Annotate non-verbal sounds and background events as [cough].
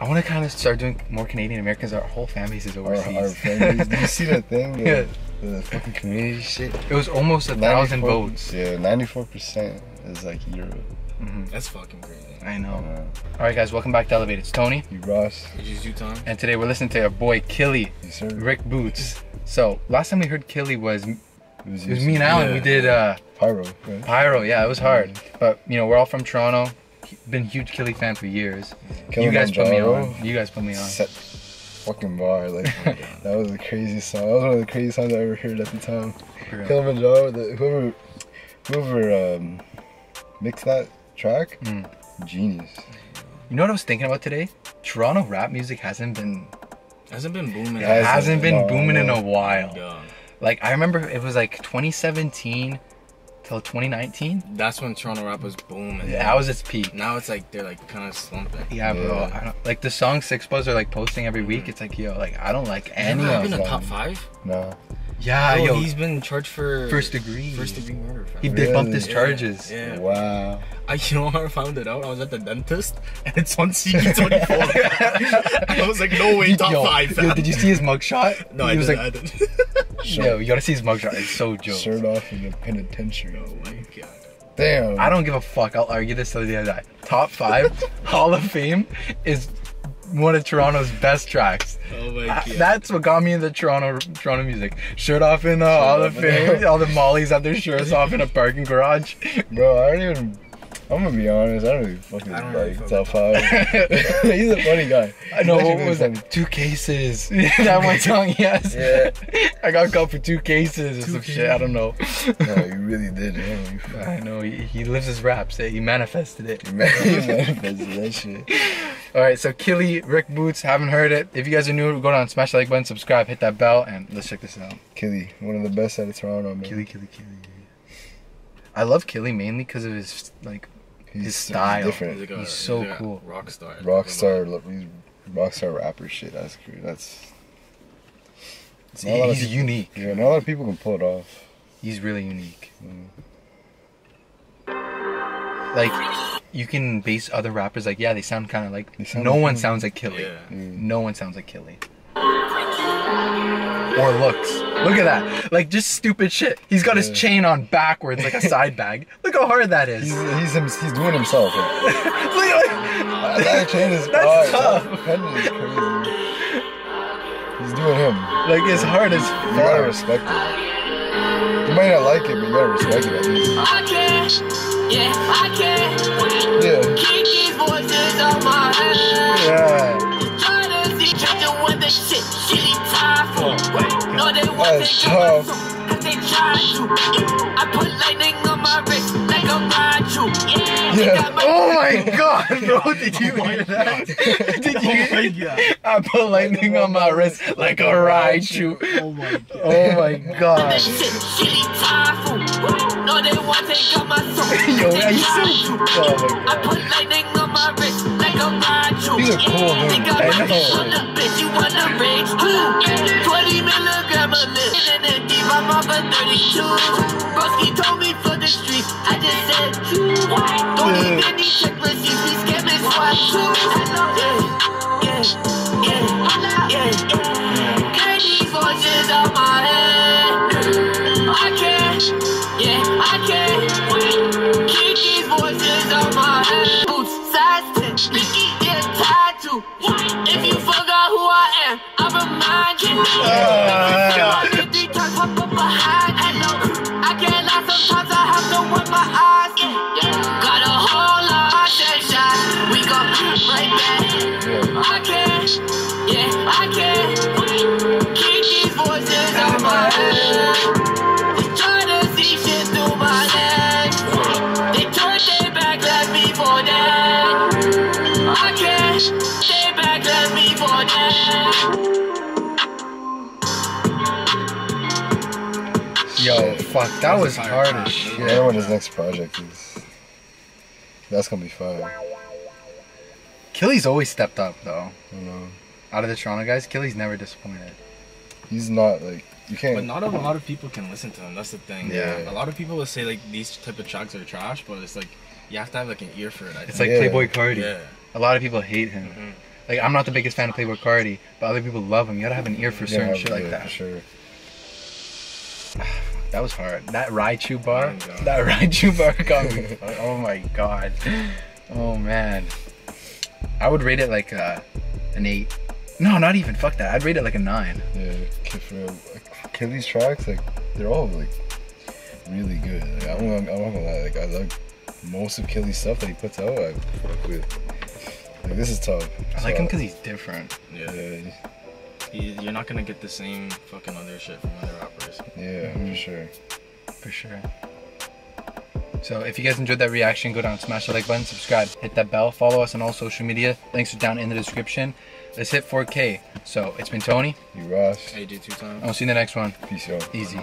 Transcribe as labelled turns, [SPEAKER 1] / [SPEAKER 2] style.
[SPEAKER 1] I want to kind of start doing more Canadian Americans. Our whole family is overseas.
[SPEAKER 2] our families. Do you [laughs] see that thing? The,
[SPEAKER 1] Yeah.
[SPEAKER 2] the fucking community shit.
[SPEAKER 1] it was almost a thousand votes.
[SPEAKER 2] Yeah, ninety-four percent is like Europe.
[SPEAKER 1] hmm
[SPEAKER 3] That's fucking crazy.
[SPEAKER 1] I know.
[SPEAKER 2] Uh,
[SPEAKER 1] All right, guys, welcome back to Elevate. It's Toni,
[SPEAKER 2] you Ross,
[SPEAKER 3] Did you do time?
[SPEAKER 1] and today we're listening to our boy Killy,
[SPEAKER 2] you sir.
[SPEAKER 1] Rick Boots. So last time we heard Killy was it
[SPEAKER 2] was,
[SPEAKER 1] was me and Alan. We did uh,
[SPEAKER 2] Pyro. Right?
[SPEAKER 1] Pyro. Yeah, it was hard, but you know we're all from Toronto. Been huge Killy fan for years. You guys put me on. You guys put me on.
[SPEAKER 2] Set fucking bar. Like [laughs] that was a crazy song. That was one of the craziest songs I ever heard at the time.
[SPEAKER 1] Real.
[SPEAKER 2] Killamanjaro. The, whoever whoever um, mixed that track,
[SPEAKER 1] Mm.
[SPEAKER 2] genius.
[SPEAKER 1] You know what I was thinking about today? Toronto rap music hasn't been
[SPEAKER 3] Hasn't been booming.
[SPEAKER 1] it
[SPEAKER 2] Hasn't,
[SPEAKER 1] hasn't been
[SPEAKER 2] no,
[SPEAKER 1] booming in a while.
[SPEAKER 3] Yeah.
[SPEAKER 1] Like I remember it was like 2017 till 2019.
[SPEAKER 3] That's when Toronto rap was booming.
[SPEAKER 1] That was its peak.
[SPEAKER 3] Now it's like they're like kind of slumping.
[SPEAKER 1] Yeah, bro. I don't, like the song 6ixBuzz are like posting every week. It's like yo, like I don't like any
[SPEAKER 3] Any
[SPEAKER 1] of
[SPEAKER 3] been
[SPEAKER 1] them.
[SPEAKER 3] in top five?
[SPEAKER 2] No.
[SPEAKER 1] Yeah,
[SPEAKER 3] oh,
[SPEAKER 1] yo,
[SPEAKER 3] he's been charged for
[SPEAKER 1] First degree.
[SPEAKER 3] First degree murder. fam.
[SPEAKER 1] he did bumped his
[SPEAKER 2] Really?
[SPEAKER 1] charges.
[SPEAKER 3] Yeah.
[SPEAKER 2] Wow.
[SPEAKER 3] I you know how I found it out? I was at the dentist and it's on CP24. [laughs] I was like, no way, top
[SPEAKER 1] yo,
[SPEAKER 3] five.
[SPEAKER 1] yo, did you see his mugshot? [laughs]
[SPEAKER 3] No,
[SPEAKER 1] he
[SPEAKER 3] I
[SPEAKER 1] was
[SPEAKER 3] didn't.
[SPEAKER 1] like,
[SPEAKER 3] I didn't. [laughs]
[SPEAKER 1] yo, you gotta see his mugshot. It's so joke.
[SPEAKER 2] Shirt off in the penitentiary.
[SPEAKER 3] oh my god.
[SPEAKER 2] Damn.
[SPEAKER 1] I don't give a fuck. I'll argue this till the other day. Top five Hall of Fame is one of Toronto's best tracks.
[SPEAKER 3] Oh my
[SPEAKER 1] Uh,
[SPEAKER 3] god.
[SPEAKER 1] That's what got me into Toronto Toronto music. Shirt off in the Hall of
[SPEAKER 2] the-
[SPEAKER 1] Fame. All the mollies have their shirts off in a parking garage.
[SPEAKER 2] Bro, I don't even. I'm gonna be honest. I don't really fucking
[SPEAKER 3] I don't
[SPEAKER 2] like
[SPEAKER 3] fuck
[SPEAKER 2] top five. He's a funny guy.
[SPEAKER 1] I know what was
[SPEAKER 2] really
[SPEAKER 1] that? Two cases. [laughs] [laughs] that one song, yes.
[SPEAKER 2] Yeah. [laughs]
[SPEAKER 1] I got caught for two cases or
[SPEAKER 3] Two
[SPEAKER 1] some shit. I don't know.
[SPEAKER 2] No, you really did. Yeah, you fucking
[SPEAKER 1] I know he, he lives his raps. Eh? He manifested it.
[SPEAKER 2] man, you manifested that shit.
[SPEAKER 1] All right, so Killy, Rick Boots, haven't heard it. If you guys are new, go down, smash the like button, subscribe, hit that bell, and let's check this out.
[SPEAKER 2] Killy, one of the best out of Toronto, man.
[SPEAKER 1] Killy, Killy, Killy. I love Killy mainly because of his like
[SPEAKER 2] He's,
[SPEAKER 1] his style.
[SPEAKER 2] different.
[SPEAKER 3] He's, like a-
[SPEAKER 1] He's so
[SPEAKER 3] like
[SPEAKER 1] cool.
[SPEAKER 3] Rock star.
[SPEAKER 2] rock star, he's rock star rapper shit. That's great. That's
[SPEAKER 1] He-
[SPEAKER 2] Not a lot of
[SPEAKER 1] he's
[SPEAKER 2] people-
[SPEAKER 1] unique.
[SPEAKER 2] yeah. Not a lot of people can pull it off.
[SPEAKER 1] He's really unique.
[SPEAKER 2] Mm.
[SPEAKER 1] Like you can base other rappers like yeah they sound kind of like no
[SPEAKER 2] like
[SPEAKER 1] one
[SPEAKER 2] him.
[SPEAKER 1] sounds like Killy.
[SPEAKER 3] Yeah.
[SPEAKER 2] Mm.
[SPEAKER 1] No one sounds like Killy. Or looks. Look at that. Like just stupid shit. He's got his chain on backwards like a side bag. [laughs] Look how hard that is.
[SPEAKER 2] He's he's he's doing himself. Yeah. [laughs]
[SPEAKER 1] Look at-
[SPEAKER 2] that chain is
[SPEAKER 1] That's
[SPEAKER 2] hard.
[SPEAKER 1] tough.
[SPEAKER 2] That pendant is crazy. He's doing him.
[SPEAKER 1] like it's hard as
[SPEAKER 2] You gotta respect it. You might not like it, but you gotta respect it at least.
[SPEAKER 4] A Raichu. Yeah, they
[SPEAKER 2] Yeah.
[SPEAKER 4] got my
[SPEAKER 1] Oh my [laughs] god, bro! Did you hear that? Did you
[SPEAKER 3] Oh my
[SPEAKER 1] hear? [laughs]
[SPEAKER 3] Oh god.
[SPEAKER 1] I put lightning on my wrist like a Raichu.
[SPEAKER 3] Oh my god.
[SPEAKER 1] Oh my god.
[SPEAKER 4] shit shitty time for. No, they want to take up my soul. [laughs]
[SPEAKER 1] Yo,
[SPEAKER 4] They
[SPEAKER 1] are you
[SPEAKER 4] try
[SPEAKER 1] so-
[SPEAKER 4] to.
[SPEAKER 1] Oh my
[SPEAKER 4] I
[SPEAKER 1] god.
[SPEAKER 4] put lightning on my wrist like a Raichu.
[SPEAKER 2] He's a cool dude.
[SPEAKER 1] I know.
[SPEAKER 4] bitch on the bitch, you wanna rage too. 20 milligram deep, I'm 32. Broski told me for the streets, I just said, don't
[SPEAKER 1] Yeah.
[SPEAKER 4] even need checklists, you be scamming swag too. Yeah, yeah, yeah, yeah. These voices out my head. I can't, yeah, I can't. Keep these voices out my head. Boots, size 10, Mickey, yeah, tattoo. If you forgot who I am, I remind you.
[SPEAKER 1] Ah.
[SPEAKER 4] Yeah, I can't. Keep these voices out my head. They try to see shit through my lens. They turn their back, left me for dead. I can't stay back, left me for dead.
[SPEAKER 1] Yo, fuck, that was hard as
[SPEAKER 3] dude.
[SPEAKER 2] I
[SPEAKER 1] shit.
[SPEAKER 2] wonder what his next project is. That's gonna be fire.
[SPEAKER 1] Killy's always stepped up though.
[SPEAKER 2] I know.
[SPEAKER 1] Out of the Toronto guys, Killy's never disappointed.
[SPEAKER 2] He's not like you can't.
[SPEAKER 3] But not a lot of people can listen to him. That's the thing.
[SPEAKER 1] Yeah.
[SPEAKER 3] A lot of people will say like these type of tracks are trash, but it's like you have to have like an ear for it. I
[SPEAKER 1] It's
[SPEAKER 3] think.
[SPEAKER 1] like
[SPEAKER 2] Yeah.
[SPEAKER 1] Playboi Carti.
[SPEAKER 3] yeah.
[SPEAKER 1] A lot of people hate him.
[SPEAKER 3] Mhm.
[SPEAKER 1] Like I'm not the biggest fan of Playboi Carti, but other people love him. You gotta have an ear for certain
[SPEAKER 2] Yeah,
[SPEAKER 1] shit like
[SPEAKER 2] yeah,
[SPEAKER 1] that.
[SPEAKER 2] For sure. [sighs]
[SPEAKER 1] That was hard. That Raichu bar,
[SPEAKER 3] My God.
[SPEAKER 1] that [laughs] Raichu bar got me. oh my god. Oh man. I would rate it like uh, an eight. No, not even. Fuck that. I'd rate it like a nine.
[SPEAKER 2] Yeah, Kid for real. Like, Killy's tracks, like they're all like really good. Like, I don't, I'm not gonna lie. Like I like most of Killy's stuff that he puts out. I fuck with. Like this is tough.
[SPEAKER 1] I
[SPEAKER 2] So,
[SPEAKER 1] like him because he's different.
[SPEAKER 3] Yeah.
[SPEAKER 2] Yeah,
[SPEAKER 3] You- You're not gonna get the same fucking other shit from other rappers.
[SPEAKER 2] yeah,
[SPEAKER 1] Mhm.
[SPEAKER 2] for sure.
[SPEAKER 1] For sure. So if you guys enjoyed that reaction, go down, smash the like button, subscribe, hit that bell, follow us on all social media. Links are down in the description. Let's hit 4K. So it's been Toni.
[SPEAKER 2] You Ross.
[SPEAKER 3] AJ two times.
[SPEAKER 1] I'll see you in the next one.
[SPEAKER 2] Peace out.
[SPEAKER 1] Easy.